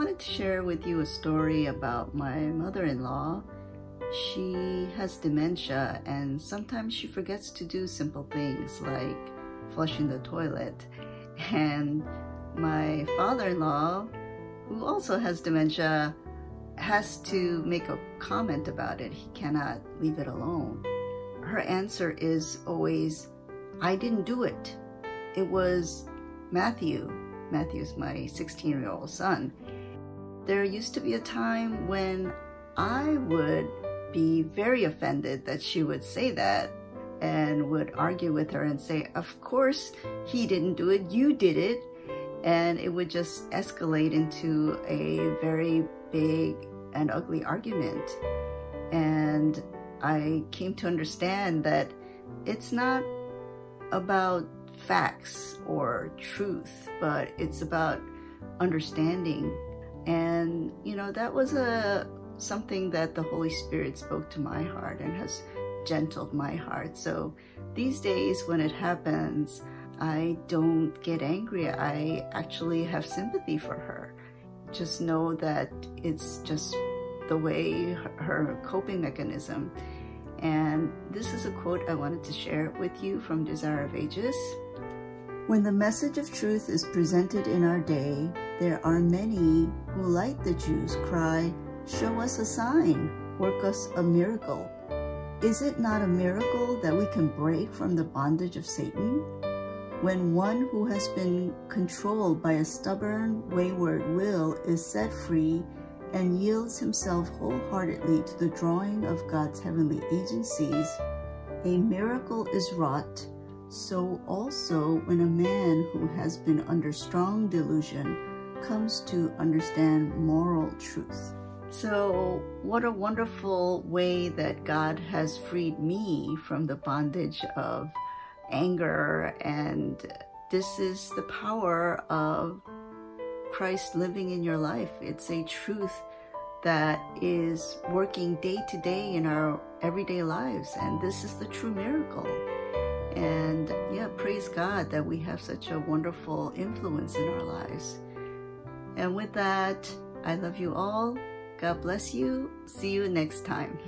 wanted to share with you a story about my mother-in-law. She has dementia and sometimes she forgets to do simple things like flushing the toilet. And my father-in-law, who also has dementia, has to make a comment about it. He cannot leave it alone. Her answer is always, I didn't do it. It was Matthew. Matthew's my 16 year old son. There used to be a time when I would be very offended that she would say that and would argue with her and say, of course he didn't do it, you did it. And it would just escalate into a very big and ugly argument. And I came to understand that it's not about facts or truth, but it's about understanding. And, you know, that was a something that the Holy Spirit spoke to my heart and has gentled my heart. So these days when it happens, I don't get angry. I actually have sympathy for her. Just know that it's just the way her coping mechanism. And this is a quote I wanted to share with you from Desire of Ages. When the message of truth is presented in our day, there are many who, like the Jews, cry, Show us a sign, work us a miracle. Is it not a miracle that we can break from the bondage of Satan? When one who has been controlled by a stubborn, wayward will is set free and yields himself wholeheartedly to the drawing of God's heavenly agencies, a miracle is wrought so also when a man who has been under strong delusion comes to understand moral truth. So what a wonderful way that God has freed me from the bondage of anger and this is the power of Christ living in your life. It's a truth that is working day to day in our everyday lives and this is the true miracle. And yeah, praise God that we have such a wonderful influence in our lives. And with that, I love you all. God bless you. See you next time.